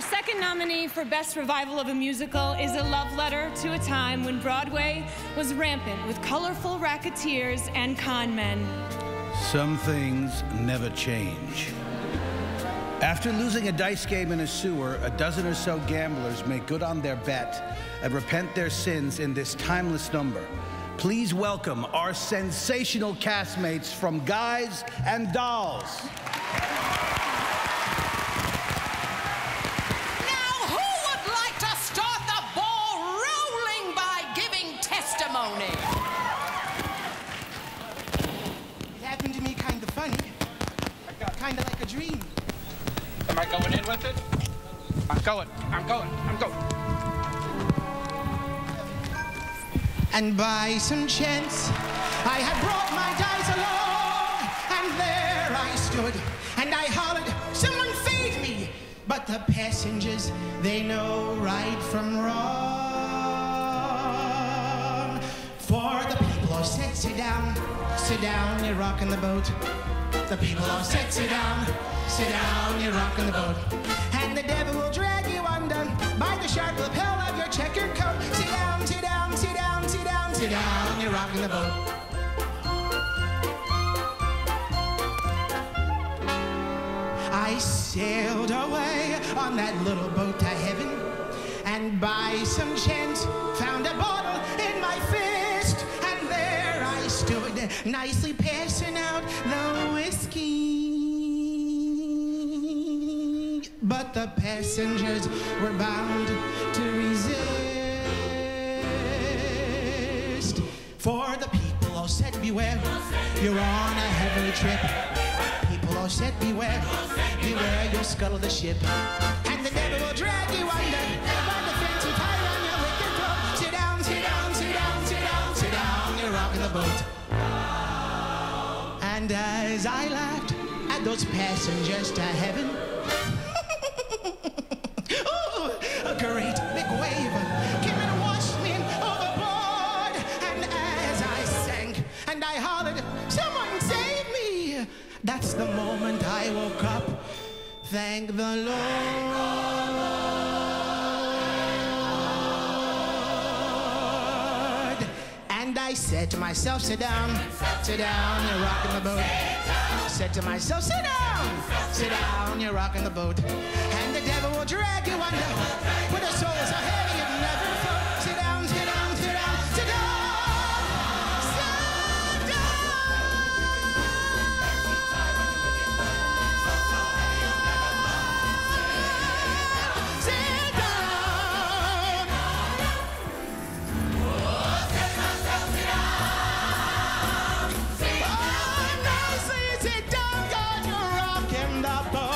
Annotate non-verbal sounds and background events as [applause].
Our second nominee for Best Revival of a Musical is a love letter to a time when Broadway was rampant with colorful racketeers and con men. Some things never change. After losing a dice game in a sewer, a dozen or so gamblers make good on their bet and repent their sins in this timeless number. Please welcome our sensational castmates from Guys and Dolls. Testimony? It happened to me kind of funny. Kind of like a dream. Am I going in with it? I'm going. I'm going. I'm going. And by some chance, I had brought my dice along, and there I stood, and I hollered, "Someone feed me!" But the passengers, they know right from wrong. Sit down, you're rocking the boat." The people all said, "Sit down, sit down, you're rocking the boat." And the devil will drag you under by the sharp lapel of your checkered coat. Sit down, sit down, sit down, sit down, sit down, you're rocking the boat. I sailed away on that little boat to heaven, and by some chance found a bottle in my fist, nicely passing out the whiskey. But the passengers were bound to resist, for the people all said, Beware, you're on a heavy trip. People all said, Beware, beware, you'll scuttle the ship. And the devil will drag you under And as I laughed at those passengers to heaven, Ooh, [laughs] a great big wave came and washed me overboard. And as I sank and I hollered, Someone save me! That's the moment I woke up. Thank the Lord. I said to myself, Sit down, sit down, you're rocking the boat. Said to myself, Sit down, sit down, you're rocking the boat. And the devil will drag you under with a soul so heavy you've never Oh, nicely